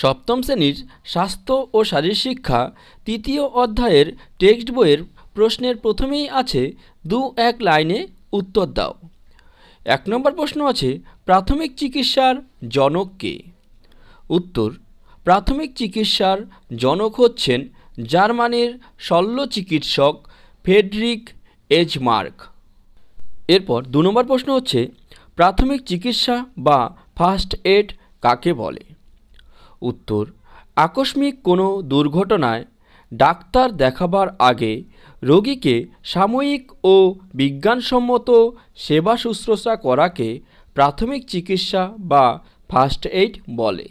সপ্তম শ্রেণির স্বাস্থ্য ও শারীর শিক্ষা তৃতীয় অধ্যায়ের টেক্সট বইয়ের প্রশ্নের প্রথমেই আছে দু এক লাইনে উত্তর দাও। এক নম্বর প্রশ্ন আছে, প্রাথমিক চিকিৎসার জনক কে? উত্তর, প্রাথমিক চিকিৎসার জনক হচ্ছেন জার্মানির শল্য চিকিৎসক ফেডরিক এজমার্ক। এরপর দু নম্বর প্রশ্ন হচ্ছে, প্রাথমিক চিকিৎসা বা ফার্স্ট এড কাকে বলে? উত্তর, আকস্মিক কোনো দুর্ঘটনায় ডাক্তার দেখাবার আগে রোগীকে সাময়িক ও বিজ্ঞানসম্মত সেবা শুশ্রূষা করাকে প্রাথমিক চিকিৎসা বা ফার্স্ট এইড বলে।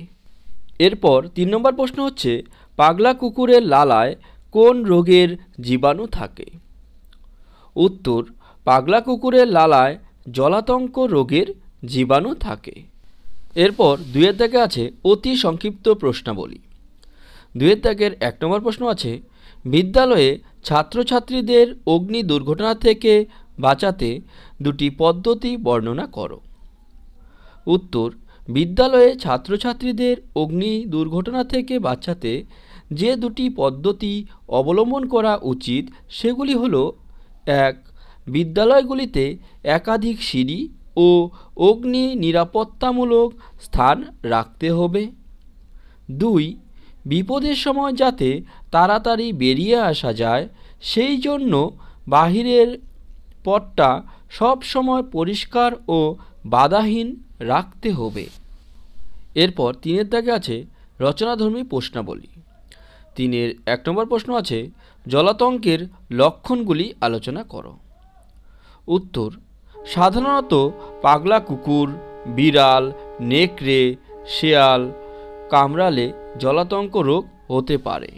এরপর তিন নম্বর প্রশ্ন হচ্ছে, পাগলা কুকুরের লালায় কোন রোগের জীবাণু থাকে? উত্তর, পাগলা কুকুরের লালায় জলাতঙ্ক রোগের জীবাণু থাকে। এরপর দুয়ের দাগে আছে অতি সংক্ষিপ্ত প্রশ্নাবলী। দুয়ের দাগের এক নম্বর প্রশ্ন আছে, বিদ্যালয়ে ছাত্রছাত্রীদের অগ্নি দুর্ঘটনা থেকে বাঁচাতে দুটি পদ্ধতি বর্ণনা করো। উত্তর, বিদ্যালয়ে ছাত্রছাত্রীদের অগ্নি দুর্ঘটনা থেকে বাঁচাতে যে দুটি পদ্ধতি অবলম্বন করা উচিত, সেগুলি হলো, এক, বিদ্যালয়গুলিতে একাধিক সিঁড়ি ও অগ্নি নিরাপত্তামূলক স্থান রাখতে হবে। দুই, বিপদের সময় যাতে তাড়াতাড়ি বেরিয়ে আসা যায়, সেই জন্য বাহিরের পথটা সব সময় পরিষ্কার ও বাধাহীন রাখতে হবে। এরপর তিনের দাগে আছে রচনাধর্মী প্রশ্নাবলী। তিনের এক নম্বর প্রশ্ন আছে, জলাতঙ্কের লক্ষণগুলি আলোচনা করো। উত্তর সাধারণত পাগলা কুকুর, বিড়াল, নেকড়ে, শেয়াল, কামড়ালে জলাতঙ্ক রোগ হতে পারে।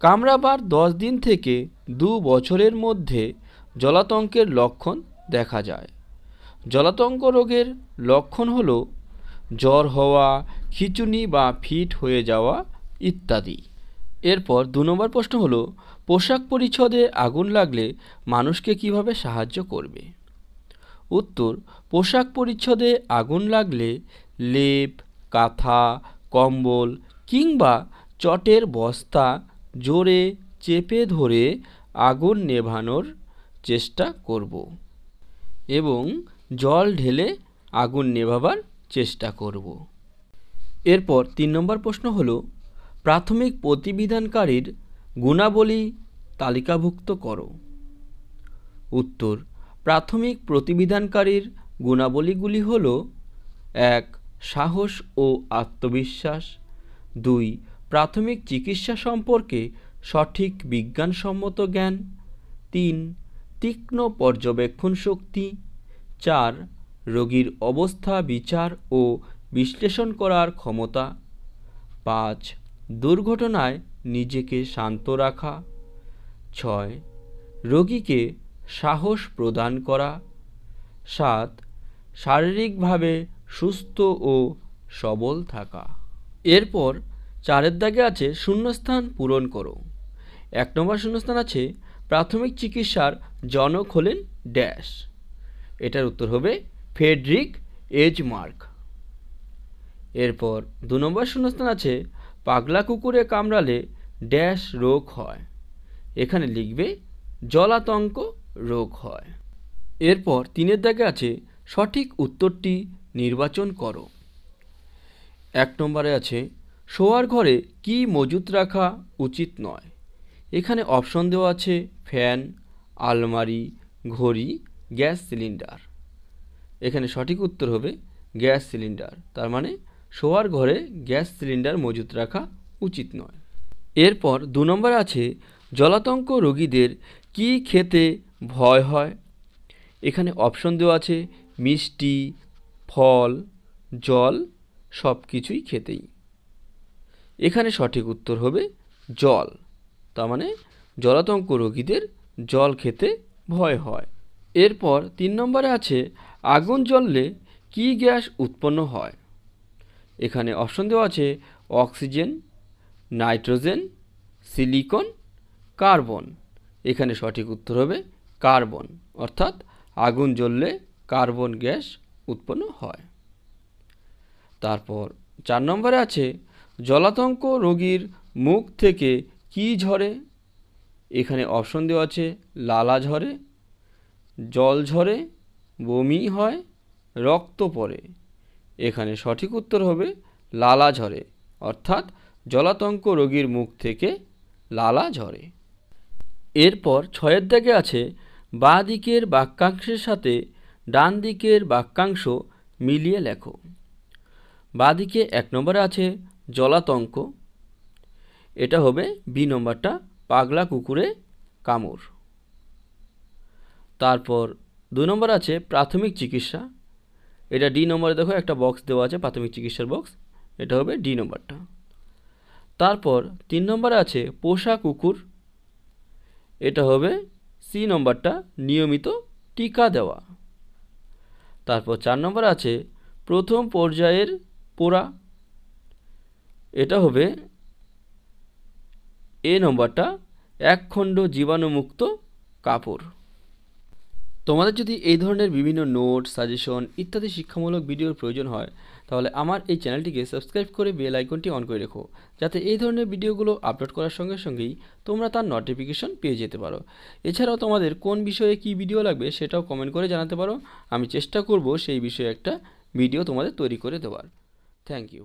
কামড়াবার দশ দিন থেকে দু বছরের মধ্যে জলাতঙ্কের লক্ষণ দেখা যায়। জলাতঙ্ক রোগের লক্ষণ হল জ্বর হওয়া, খিচুনি বা ফিট হয়ে যাওয়া ইত্যাদি। এরপর দু নম্বর প্রশ্ন হলো, পোশাক পরিচ্ছদে আগুন লাগলে মানুষকে কীভাবে সাহায্য করবে? উত্তর, পোশাক পরিচ্ছদে আগুন লাগলে লেপ, কাঁথা, কম্বল কিংবা চটের বস্তা জোরে চেপে ধরে আগুন নেভানোর চেষ্টা করব এবং জল ঢেলে আগুন নেভাবার চেষ্টা করব। এরপর তিন নম্বর প্রশ্ন হল, প্রাথমিক প্রতিবিধানকারীর গুণাবলী তালিকাভুক্ত করো। উত্তর প্রাথমিক প্রতিবিধানকারীর গুণাবলীগুলি হল এক, সাহস ও আত্মবিশ্বাস, দুই, প্রাথমিক চিকিৎসা সম্পর্কে সঠিক বিজ্ঞানসম্মত জ্ঞান, তিন, তীক্ষ্ণ পর্যবেক্ষণ শক্তি, চার, রোগীর অবস্থা বিচার ও বিশ্লেষণ করার ক্ষমতা, পাঁচ, দুর্ঘটনায় নিজেকে শান্ত রাখা, ছয়, রোগীকে সাহস প্রদান করা। সাত, শারীরিকভাবে সুস্থ ও সবল থাকা। এরপর চারের দাগে আছে শূন্যস্থান পূরণ করো। এক নম্বর শূন্যস্থান আছে প্রাথমিক চিকিৎসার জনক হলেন ড্যাশ। এটার উত্তর হবে ফেডরিক এজমার্ক এরপর দু নম্বর শূন্যস্থান আছে পাগলা কুকুরে কামড়ালে ড্যাশ রোগ হয়। এখানে লিখবে জলাতঙ্ক রোগ হয়। এরপর তিনের দাগে আছে, সঠিক উত্তরটি নির্বাচন করো। এক নম্বরে আছে, শোয়ার ঘরে কি মজুত রাখা উচিত নয়। এখানে অপশন দেওয়া আছে, ফ্যান, আলমারি, ঘড়ি, গ্যাস সিলিন্ডার। এখানে সঠিক উত্তর হবে, গ্যাস সিলিন্ডার। তার মানে শোয়ার ঘরে গ্যাস সিলিন্ডার মজুত রাখা উচিত নয়। এরপর দু নম্বর আছে, জলাতঙ্ক রোগীদের কি খেতে ভয় হয়। এখানে অপশন দেওয়া আছে মিষ্টি, ফল, জল সব কিছুই খেতেই। এখানে সঠিক উত্তর হবে জল। তার মানে জলাতঙ্ক রোগীদের জল খেতে ভয় হয়। এরপর তিন নম্বরে আছে আগুন জ্বললে কি গ্যাস উৎপন্ন হয়? এখানে অপশন দেওয়া আছে অক্সিজেন, নাইট্রোজেন, সিলিকন, কার্বন। এখানে সঠিক উত্তর হবে কার্বন, অর্থাৎ আগুন জ্বললে কার্বন গ্যাস উৎপন্ন হয়। তারপর চার নম্বরে আছে, জলাতঙ্ক রোগীর মুখ থেকে কি ঝরে? এখানে অপশন দেওয়া আছে, লালা ঝরে, জল ঝরে, বমি হয়, রক্ত পড়ে। এখানে সঠিক উত্তর হবে, লালা ঝরে, অর্থাৎ জলাতঙ্ক রোগীর মুখ থেকে লালা ঝরে। এরপর ছয়ের দাগে আছে বাঁ দিকের বাক্যাংশের সাথে ডান দিকের বাক্যাংশ মিলিয়ে লেখো। বাঁ দিকে এক নম্বরে আছে জলাতঙ্ক। এটা হবে বি নম্বরটা পাগলা কুকুরে কামড়। তারপর দুই নম্বর আছে প্রাথমিক চিকিৎসা। এটা ডি নম্বরে দেখো একটা বক্স দেওয়া আছে, প্রাথমিক চিকিৎসার বক্স। এটা হবে ডি নম্বরটা। তারপর তিন নম্বরে আছে পোষা কুকুর। এটা হবে সি নম্বরটা নিয়মিত টিকা দেওয়া। তারপর চার নম্বর আছে, প্রথম পর্যায়ের পোড়া। এটা হবে এ নম্বরটা একখণ্ড জীবাণুমুক্ত কাপড়। তোমাদের যদি এই ধরনের বিভিন্ন নোট সাজেশন ইত্যাদি শিক্ষামূলক ভিডিওর প্রয়োজন হয়, তাহলে আমার এই চ্যানেলটিকে সাবস্ক্রাইব করে বেল আইকনটি অন করে রেখো, যাতে এই ধরনের ভিডিওগুলো আপলোড করার সঙ্গে সঙ্গেই তোমরা তার নোটিফিকেশন পেয়ে যেতে পারো। এছাড়াও তোমাদের কোন বিষয়ে কি ভিডিও লাগবে সেটাও কমেন্ট করে জানাতে পারো। আমি চেষ্টা করব সেই বিষয়ে একটা ভিডিও তোমাদের তৈরি করে দেওয়ার। Thank you